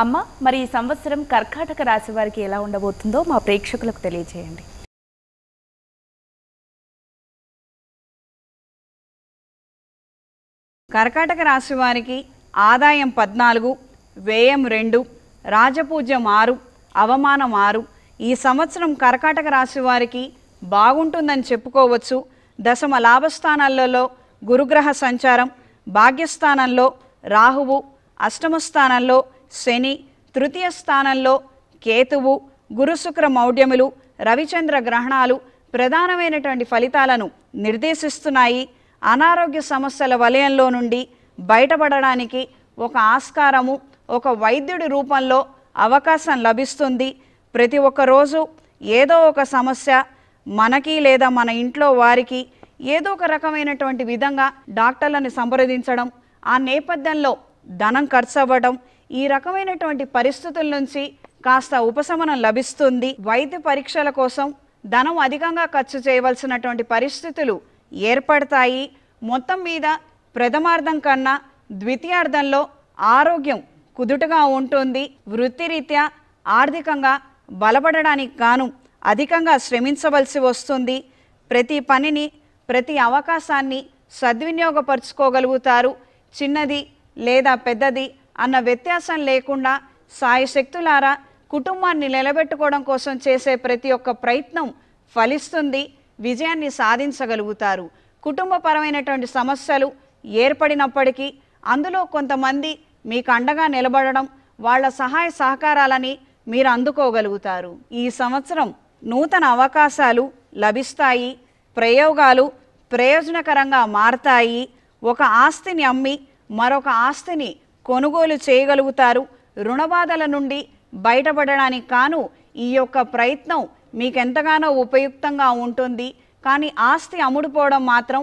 అమ్మ మరి ఈ సంవత్సరం కర్కాటక రాశి వారికి ఎలా ఉండబోతుందో మా ప్రేక్షకులకు తెలియజేయండి. కర్కాటక రాశి వారికి ఆదాయం పద్నాలుగు వ్యయం రెండు రాజపూజ్యం ఆరు అవమానం ఆరు. ఈ సంవత్సరం కర్కాటక రాశి వారికి బాగుంటుందని చెప్పుకోవచ్చు. దశమ లాభస్థానాలలో గురుగ్రహ సంచారం భాగ్యస్థానంలో రాహువు అష్టమ స్థానంలో శని తృతీయ స్థానంలో కేతువు గురుశుక్ర మౌఢ్యములు రవిచంద్ర గ్రహణాలు ప్రధానమైనటువంటి ఫలితాలను నిర్దేశిస్తున్నాయి. అనారోగ్య సమస్యల వలయంలో నుండి బయటపడడానికి ఒక ఆస్కారము ఒక వైద్యుడి రూపంలో అవకాశం లభిస్తుంది. ప్రతి ఒక్క రోజు ఏదో ఒక సమస్య మనకి లేదా మన ఇంట్లో వారికి ఏదో ఒక రకమైనటువంటి విధంగా డాక్టర్లను సంప్రదించడం ఆ నేపథ్యంలో ధనం ఖర్చు అవ్వడం ఈ రకమైనటువంటి పరిస్థితుల నుంచి కాస్త ఉపశమనం లభిస్తుంది. వైద్య పరీక్షల కోసం ధనం అధికంగా ఖర్చు చేయవలసినటువంటి పరిస్థితులు ఏర్పడతాయి. మొత్తం మీద ప్రథమార్థం కన్నా ద్వితీయార్థంలో ఆరోగ్యం కుదుటగా ఉంటుంది. వృత్తిరీత్యా ఆర్థికంగా బలపడడానికి గాను అధికంగా శ్రమించవలసి వస్తుంది. ప్రతి పనిని ప్రతి అవకాశాన్ని సద్వినియోగపరుచుకోగలుగుతారు. చిన్నది లేదా పెద్దది అన్న వ్యత్యాసం లేకుండా సాయి శక్తులారా కుటుంబాన్ని నిలబెట్టుకోవడం కోసం చేసే ప్రతి ఒక్క ప్రయత్నం ఫలిస్తుంది విజయాన్ని సాధించగలుగుతారు. కుటుంబపరమైనటువంటి సమస్యలు ఏర్పడినప్పటికీ అందులో కొంతమంది మీకు అండగా నిలబడడం వాళ్ళ సహాయ సహకారాలని మీరు అందుకోగలుగుతారు. ఈ సంవత్సరం నూతన అవకాశాలు లభిస్తాయి ప్రయోగాలు ప్రయోజనకరంగా మారతాయి. ఒక ఆస్తిని అమ్మి మరొక ఆస్తిని కొనుగోలు చేయగలుగుతారు. రుణబాధల నుండి బయటపడడానికి కాను ఈ యొక్క ప్రయత్నం మీకెంతగానో ఉపయుక్తంగా ఉంటుంది. కానీ ఆస్తి అమ్ముడుపోవడం మాత్రం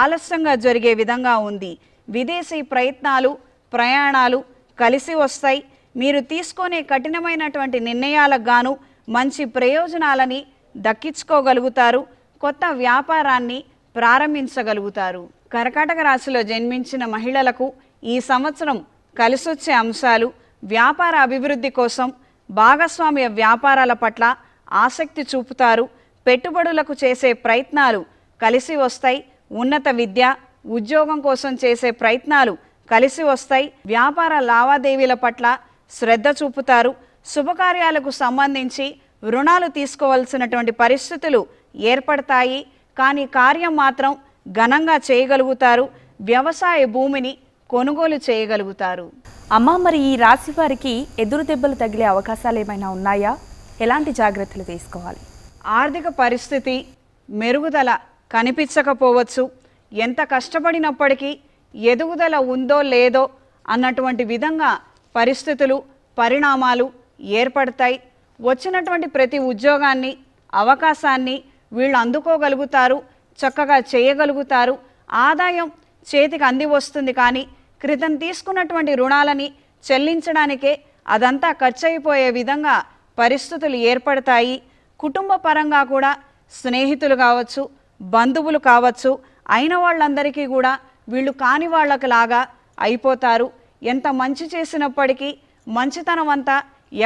ఆలస్యంగా జరిగే విధంగా ఉంది. విదేశీ ప్రయత్నాలు ప్రయాణాలు కలిసి వస్తాయి. మీరు తీసుకునే కఠినమైనటువంటి నిర్ణయాలకు గాను మంచి ప్రయోజనాలని దక్కించుకోగలుగుతారు. కొత్త వ్యాపారాన్ని ప్రారంభించగలుగుతారు. కర్కాటక రాశిలో జన్మించిన మహిళలకు ఈ సంవత్సరం కలిసొచ్చే అంశాలు వ్యాపార అభివృద్ధి కోసం భాగస్వామ్య వ్యాపారాల పట్ల ఆసక్తి చూపుతారు. పెట్టుబడులకు చేసే ప్రయత్నాలు కలిసి వస్తాయి. ఉన్నత విద్య ఉద్యోగం కోసం చేసే ప్రయత్నాలు కలిసి వస్తాయి. వ్యాపార లావాదేవీల పట్ల శ్రద్ధ చూపుతారు. శుభకార్యాలకు సంబంధించి రుణాలు తీసుకోవాల్సినటువంటి పరిస్థితులు ఏర్పడతాయి. కానీ కార్యం మాత్రం ఘనంగా చేయగలుగుతారు. వ్యవసాయ భూమిని కొనుగోలు చేయగలుగుతారు. అమ్మ మరి ఈ రాశి వారికి ఎదురు దెబ్బలు తగిలే అవకాశాలు ఏమైనా ఉన్నాయా? ఎలాంటి జాగ్రత్తలు తీసుకోవాలి? ఆర్థిక పరిస్థితి మెరుగుదల కనిపించకపోవచ్చు. ఎంత కష్టపడినప్పటికీ ఎదుగుదల ఉందో లేదో అన్నటువంటి విధంగా పరిస్థితులు పరిణామాలు ఏర్పడతాయి. వచ్చినటువంటి ప్రతి ఉద్యోగాన్ని అవకాశాన్ని వీళ్ళు అందుకోగలుగుతారు చక్కగా చేయగలుగుతారు. ఆదాయం చేతికి అంది వస్తుంది కానీ క్రితం తీసుకున్నటువంటి రుణాలని చెల్లించడానికే అదంతా ఖర్చు అయిపోయే విధంగా పరిస్థితులు ఏర్పడతాయి. కుటుంబ పరంగా కూడా స్నేహితులు కావచ్చు బంధువులు కావచ్చు అయిన వాళ్ళందరికీ కూడా వీళ్ళు కాని వాళ్ళకి లాగా అయిపోతారు. ఎంత మంచి చేసినప్పటికీ మంచితనం అంతా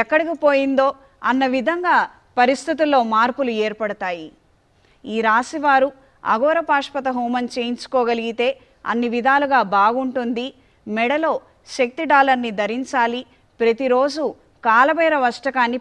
ఎక్కడికి పోయిందో అన్న విధంగా పరిస్థితుల్లో మార్పులు ఏర్పడతాయి. ఈ రాశివారు అఘోర పాష్పత హోమం చేయించుకోగలిగితే అన్ని విధాలుగా బాగుంటుంది. మెడలో శక్తి డాలర్ని ధరించాలి. ప్రతిరోజు కాలభైరవ అష్టకాన్ని